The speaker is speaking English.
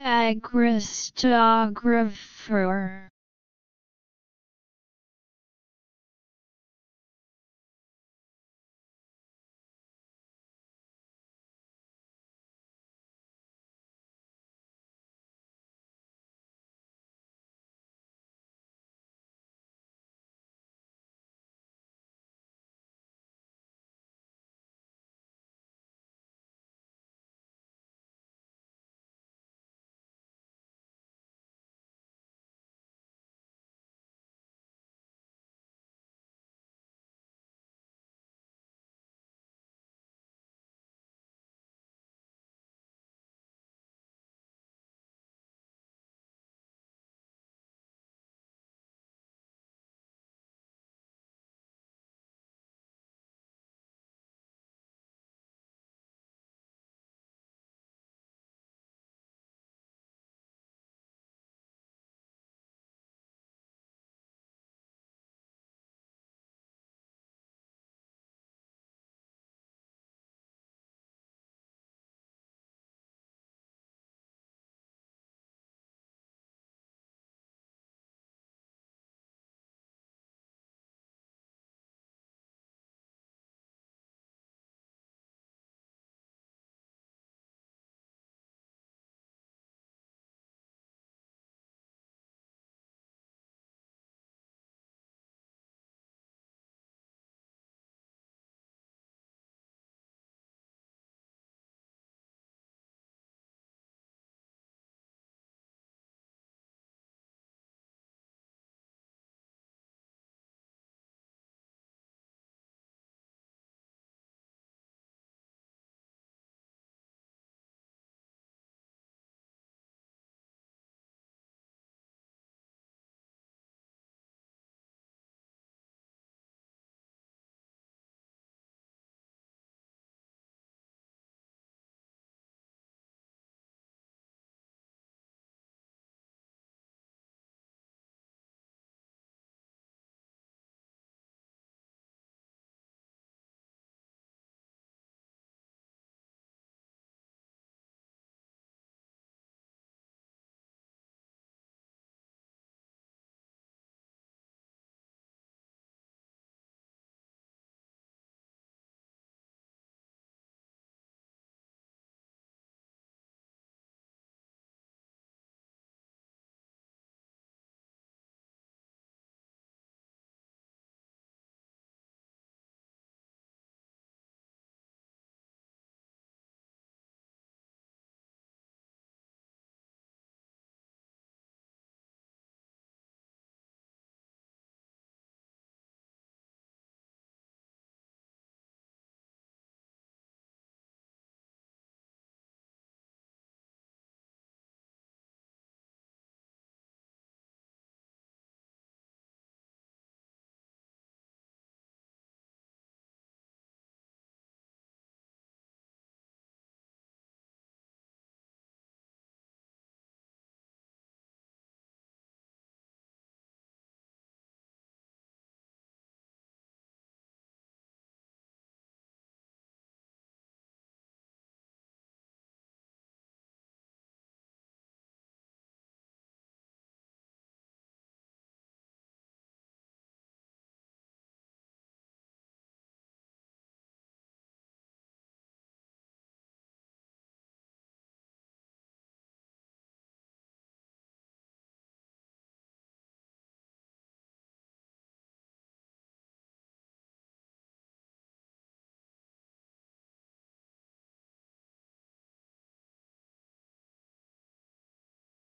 Agristographer.